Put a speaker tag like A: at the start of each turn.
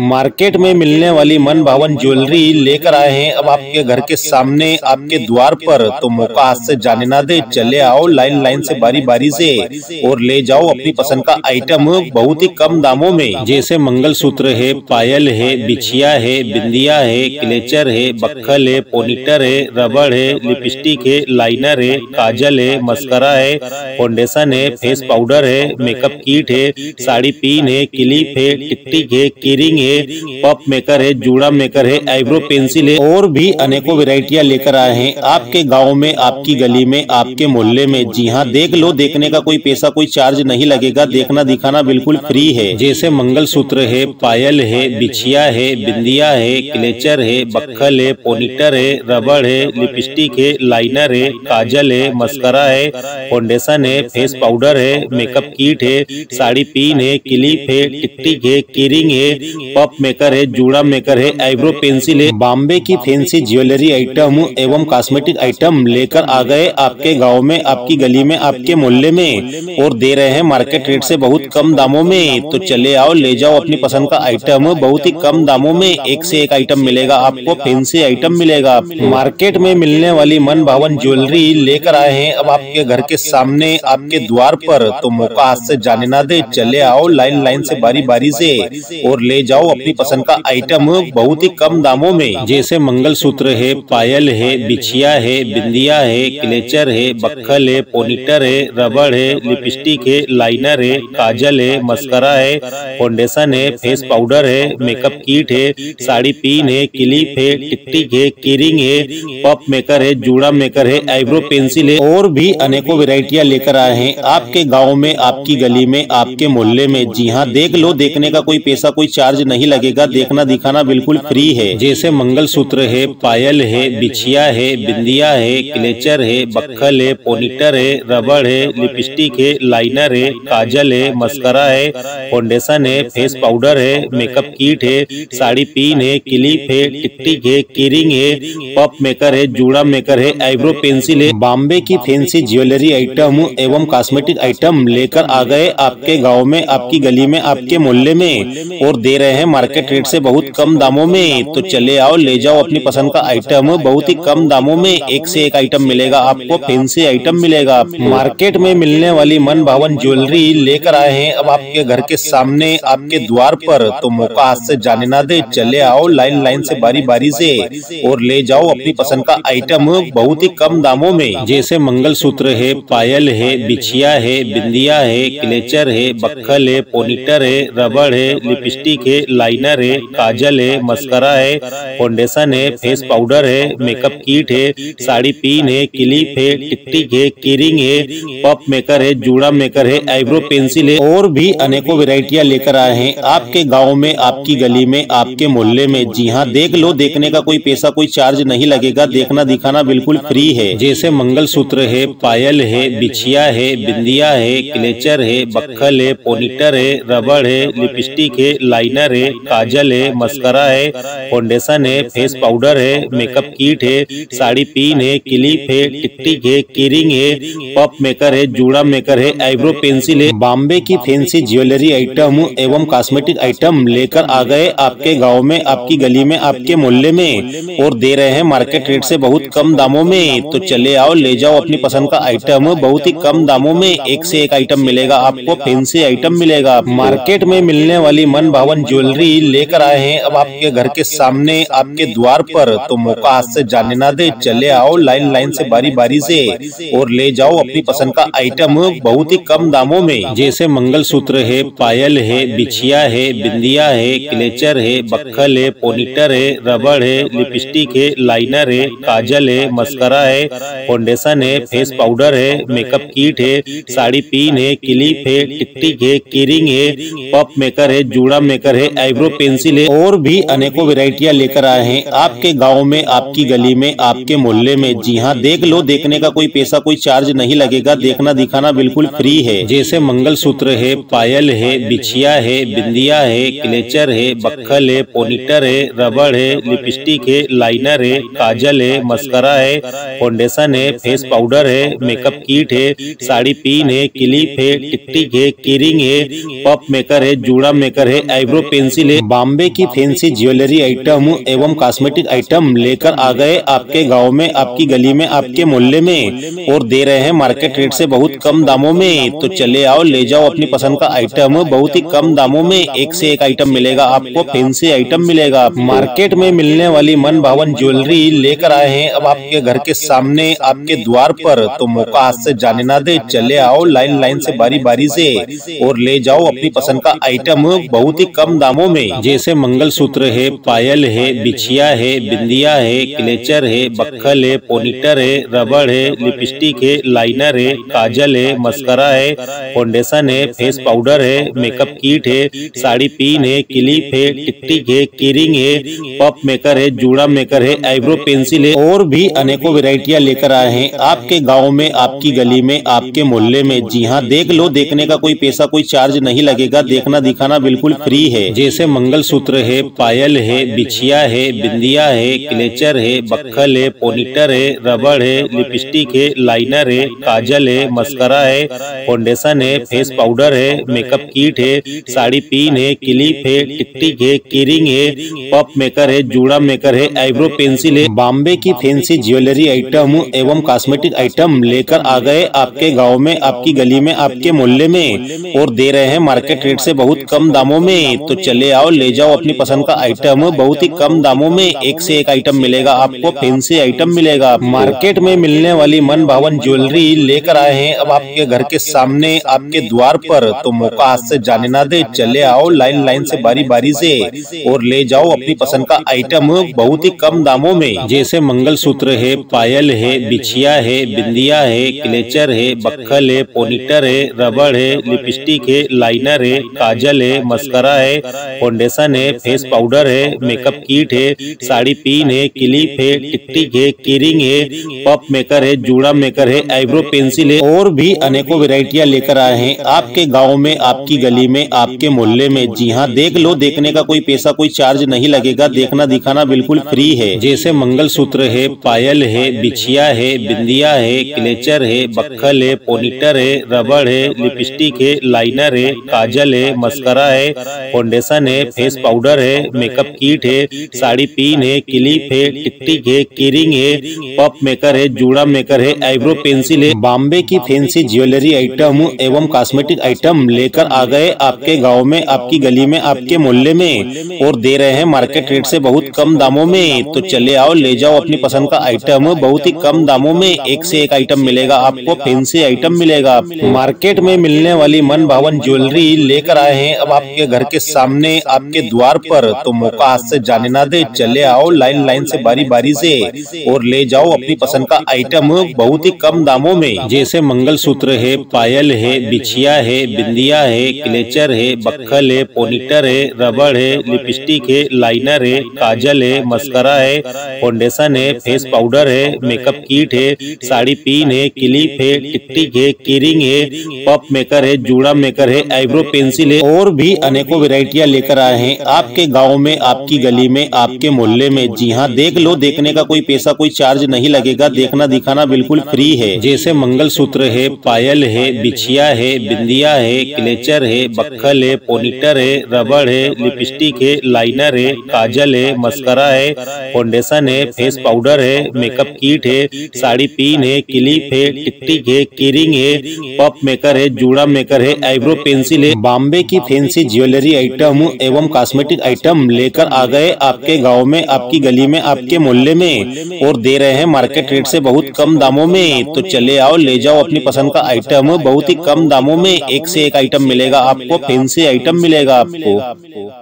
A: Market में मिलने वाली मन भावन ज्वेलरी लेकर आए हैं। अब आपके घर के सामने, आपके द्वार पर। तो मौका हाथ से जाने ना दे। चले आओ लाइन लाइन से बारी बारी से। और ले जाओ अपनी पसंद का आइटम बहुत ही कम दामों में। जैसे मंगल सूत्र है, पायल है, बिछिया है, बिंदिया है, क्लेचर है, बक्खल है पोनीटर है, रबड़ है, लिपस्टिक है, लाइनर है, काजल है, मस्करा है, फाउंडेशन है, फेस पाउडर है, मेकअप किट है, साड़ी पिन है, क्लिप है, टिकटिक है, किरिंग है पप मेकर है जूड़ा मेकर है आईब्रो पेंसिल है और भी अनेकों वेराइटियाँ लेकर आए हैं। आपके गाँव में आपकी गली में आपके मोहल्ले में जी हाँ देख लो देखने का कोई पैसा कोई चार्ज नहीं लगेगा देखना दिखाना बिल्कुल फ्री है। जैसे मंगल सूत्र है पायल है बिछिया है बिंदिया है क्लेचर है बक्खल है पोनीटर है रबड़ है लिपस्टिक है लाइनर है काजल है मस्करा है फाउंडेशन है फेस पाउडर है मेकअप किट है साड़ी पिन है क्लिप है टिकटिक है किरिंग है पप मेकर है जूड़ा मेकर है आईब्रो पेंसिल है। बॉम्बे की फैंसी ज्वेलरी आइटम एवं कॉस्मेटिक आइटम लेकर आ गए आपके गाँव में, आपकी गली में, आपके मोहल्ले में और दे रहे हैं मार्केट रेट से बहुत कम दामों में। तो चले आओ, ले जाओ अपनी पसंद का आइटम बहुत ही कम दामों में एक से एक आइटम मिलेगा, आपको फैंसी आइटम मिलेगा। मार्केट में मिलने वाली मन भावन ज्वेलरी लेकर आए हैं। अब आपके घर के सामने, आपके द्वार पर। तो मौका हाथ से जाने ना दे। चले आओ लाइन लाइन से बारी बारी से और ले जाओ अपनी पसंद का आइटम बहुत ही कम दामों में। जैसे मंगल सूत्र है, पायल है, बिछिया है, बिंदिया है, क्लेचर है, बक्खल है पोनीटर है, रबड़ है, लिपस्टिक है, लाइनर है, काजल है, मस्करा है, फाउंडेशन है, फेस पाउडर है, मेकअप किट है, साड़ी पिन है, क्लिप है, टिकटिक है, किरिंग है पप मेकर है, जूड़ा मेकर है, आईब्रो पेंसिल है, और भी अनेकों वेराइटियाँ लेकर आए हैं। आपके गाँव में, आपकी गली में, आपके मोहल्ले में, जी हाँ देख लो, देखने का कोई पैसा, कोई चार्ज नहीं लगेगा। देखना दिखाना बिल्कुल फ्री है। जैसे मंगल सूत्र है, पायल है, बिछिया है, बिंदिया है, क्लेचर है, बक्खल है, पोनीटर है, रबड़ है, लिपस्टिक है, लाइनर है, काजल है, मस्करा है, फाउंडेशन है, फेस पाउडर है, मेकअप किट है, साड़ी पिन है, क्लिप है, टिकटिक है, किरिंग है पप मेकर है, जूड़ा मेकर है, आईब्रो पेंसिल है। बॉम्बे की फैंसी ज्वेलरी आइटम एवं कॉस्मेटिक आइटम लेकर आ गए आपके गाँव में, आपकी गली में, आपके मोहल्ले में और दे रहे हैं मार्केट रेट से बहुत कम दामों में तो चले आओ, ले जाओ अपनी पसंद का आइटम बहुत ही कम दामों में एक से एक आइटम मिलेगा, आपको फैंसी आइटम मिलेगा। मार्केट में मिलने वाली मन भावन ज्वेलरी लेकर आए हैं, अब आपके घर के सामने, आपके द्वार पर। तो मौका हाथ से जाने ना दे, चले आओ लाइन लाइन से, बारी बारी से, और ले जाओ अपनी पसंद का आइटम बहुत ही कम दामों में। जैसे मंगल सूत्र है, पायल है, बिछिया है, बिंदिया है, क्लेचर है, बक्खल है, पोनीटर है, रबड़ है लिपस्टिक है लाइनर है, काजल है, मस्करा है फाउंडेशन है, फेस पाउडर है, मेकअप किट है, साड़ी पिन है, क्लिप है, टिकटिक है, किरिंग है पप मेकर है, जूड़ा मेकर है, आईब्रो पेंसिल है, और भी अनेकों वेराइटियाँ लेकर आए हैं। आपके गाँव में, आपकी गली में, आपके मोहल्ले में, जी हाँ देख लो, देखने का कोई पैसा, कोई चार्ज नहीं लगेगा, देखना दिखाना बिल्कुल फ्री है। जैसे मंगल सूत्र है, पायल है, बिछिया है, बिंदिया है, क्लेचर है, बक्खल है, पोनीटर है, रबड़ है, लिपस्टिक है, लाइनर है काजल है मस्करा है फाउंडेशन है फेस पाउडर है मेकअप किट है साड़ी पिन है क्लिप है टिकटिक है किरिंग है पप मेकर है जूड़ा मेकर है आईब्रो पेंसिल है बॉम्बे की फैंसी ज्वेलरी आइटम एवं कॉस्मेटिक आइटम लेकर आ गए आपके गाँव में आपकी गली में आपके मोहल्ले में और दे रहे हैं मार्केट रेट से बहुत कम दामों में तो चले आओ ले जाओ अपनी पसंद का आइटम बहुत ही कम दामों में एक से एक आइटम मिलेगा आपको फैंसी आइटम मिलेगा मार्केट में मिलने वाली मन भावन ज्वेलरी लेकर आए हैं। अब आपके घर के सामने, आपके द्वार पर तो मौका हाथ से जाने ना दे। चले आओ, लाइन लाइन से बारी बारी से। और ले जाओ अपनी पसंद का आइटम बहुत ही कम दामों में। जैसे मंगल सूत्र है, पायल है, बिछिया है, बिंदिया है, क्लेचर है, बक्खल है पोनीटर है, रबड़ है, लिपस्टिक है, लाइनर है, काजल है, मस्करा है, फाउंडेशन है, फेस पाउडर है, मेकअप किट है, साड़ी, पिन है, क्लिप है, टिकटिक है, किरिंग है पप मेकर है, जूड़ा मेकर है आईब्रो पेंसिल है और भी अनेकों वेराइटियाँ लेकर आए हैं। आपके गाँव में आपकी गली में आपके मोहल्ले में जी हाँ देख लो देखने का कोई पैसा कोई चार्ज नहीं लगेगा। देखना दिखाना बिल्कुल फ्री है। जैसे मंगल सूत्र है पायल है बिछिया है बिंदिया है क्लेचर है बक्खल है पोनीटर है रबड़ है लिपस्टिक है लाइनर है काजल है मस्करा है फाउंडेशन है फेस पाउडर है मेकअप किट है साड़ी पिन है क्लिप है टिकटिक है किरिंग है पप मेकर है जूड़ा मेकर है आईब्रो पेंसिल पेंसिल है बॉम्बे की फैंसी ज्वेलरी आइटम एवं कॉस्मेटिक आइटम लेकर आ गए आपके गाँव में, आपकी गली में, आपके मोहल्ले में और दे रहे हैं मार्केट रेट से बहुत कम दामों में। तो चले आओ, ले जाओ अपनी पसंद का आइटम। बहुत ही कम दामों में एक से एक आइटम मिलेगा, आपको फैंसी आइटम मिलेगा। मार्केट में मिलने वाली मन भावन ज्वेलरी लेकर आए हैं अब आपके घर के सामने, आपके द्वार पर। तो मौका हाथ से जाने ना दे, चले आओ, लाइन लाइन से बारी बारी से और ले जाओ अपनी पसंद का आइटम। बहुत ही कम दामों में, जैसे मंगल सूत्र है, पायल है, बिछिया है, बिंदिया है, क्लेचर है, बक्खल है, पोनीटर है, रबड़ है, लिपस्टिक है, लाइनर है, काजल है, मस्करा है, फाउंडेशन है, फेस पाउडर है, मेकअप किट है, साड़ी पिन है, क्लिप है, टिकटिक है, कीरिंग है पप मेकर है, जूड़ा मेकर है, आईब्रो पेंसिल है, और भी अनेकों वेराइटियाँ लेकर आए हैं। आपके गाँव में, आपकी गली में, आपके मोहल्ले में, जी हाँ देख लो, देखने का कोई पैसा, कोई चार्ज नहीं लगेगा, देखना दिखाना बिल्कुल फ्री है। जैसे मंगल सूत्र है, पायल है, बिछिया है, बिंदिया है, क्लेचर है, बक्खल है पोनीटर है, रबड़ है, लिपस्टिक है, लाइनर है, काजल है, मस्करा है, फाउंडेशन है, फेस पाउडर है, मेकअप किट है, साड़ी पिन है, क्लिप है, टिकटिक है, कीरिंग है पप मेकर है, जूड़ा मेकर है, आईब्रो पेंसिल है। बॉम्बे की फैंसी ज्वेलरी आइटम एवं कॉस्मेटिक आइटम लेकर आ गए आपके गाँव में, आपकी गली में, आपके मोहल्ले में और दे रहे हैं मार्केट रेट से बहुत कम दामों में। तो चले आओ, ले जाओ अपनी पसंद का आइटम बहुत ही कम दामों में एक से एक आइटम मिलेगा। आपको फैंसी आइटम मिलेगा। मार्केट में मिलने वाली मन भावन ज्वेलरी लेकर आए हैं। अब आपके घर के सामने, आपके द्वार पर। तो मौका हाथ से जाने ना दे। चले आओ लाइन लाइन से बारी बारी से। और ले जाओ अपनी पसंद का आइटम बहुत ही कम दामों में। जैसे मंगल सूत्र है, पायल है, बिछिया है, बिंदिया है क्लेचर है, बक्खल है पोनीटर है, रबड़ है लिपस्टिक है लाइनर है, काजल है मस्करा है। फाउंडेशन है फेस पाउडर है मेकअप किट है साड़ी पिन है क्लिप है टिकटिक है किरिंग है पप मेकर है जूड़ा मेकर है आईब्रो पेंसिल है और भी अनेकों वेराइटियाँ लेकर आए हैं आपके गाँव में आपकी गली में आपके मोहल्ले में जी हाँ देख लो देखने का कोई पैसा कोई चार्ज नहीं लगेगा देखना दिखाना बिल्कुल फ्री है। जैसे मंगल सूत्र है पायल है बिछिया है बिंदिया है क्लेचर है बक्खल है पोनीटर है रबड़ है लिपस्टिक है लाइनर है काजल है मस्करा है फाउंडेशन है फेस पाउडर है मेकअप किट है साड़ी पिन है क्लिप है टिकटिक है कीरिंग है पप मेकर है जूड़ा मेकर है आईब्रो पेंसिल है बॉम्बे की फैंसी ज्वेलरी आइटम एवं कॉस्मेटिक आइटम लेकर आ गए आपके गाँव में आपकी गली में आपके मोहल्ले में और दे रहे हैं मार्केट रेट से बहुत कम दामों में तो चले आओ ले जाओ अपनी पसंद का आइटम बहुत ही कम दामों में एक से एक आइटम मिलेगा आपको फैंसी आइटम मिलेगा मार्केट में मिलने वाली मन भावन ज्वेलरी लेकर आए हैं अब आपके घर के सामने आपके द्वार पर तो मौका हाथ से जाने ना दे। चले आओ लाइन लाइन से बारी बारी से और ले जाओ अपनी पसंद का आइटम बहुत ही कम दामों में जैसे मंगल सूत्र है पायल है बिछिया है बिंदिया है क्लेचर है बक्खल है पोनीटर है रबड़ है लिपस्टिक है लाइनर है काजल है मस्करा है फाउंडेशन है फेस पाउडर है मेकअप किट है साड़ी पिन है क्लिप है टिकटिक है कीरिंग है पप मेकर है जूड़ा मेकर है आईब्रो पेंसिल है और भी अनेकों वेराइटियाँ लेकर आए हैं। आपके गाँव में, आपकी गली में, आपके मोहल्ले में। जी हाँ देख लो, देखने का कोई पैसा, कोई चार्ज नहीं लगेगा। देखना, दिखाना बिल्कुल फ्री है। जैसे मंगल सूत्र है, पायल है, बिछिया है, बिंदिया है, क्लेचर है, बक्खल है, पोनीटर है, रबड़ है, लिपस्टिक है, लाइनर है, काजल है, मस्करा है, फाउंडेशन है, फेस पाउडर है, मेकअप किट है, साड़ी पिन है, क्लिप है, टिकटिक है, कीरिंग है पप मेकर है, जूड़ा मेकर है, आईब्रो पेंसिल है। बॉम्बे की फैंसी ज्वेलरी आइटम एवं कॉस्मेटिक आइटम लेकर आ गए आपके गाँव में आपकी गली में आपके मोहल्ले में और दे रहे हैं मार्केट रेट से बहुत कम दामों में तो चले आओ ले जाओ अपनी पसंद का आइटम बहुत ही कम दामों में एक से एक आइटम मिलेगा आपको फैंसी आइटम मिलेगा आपको।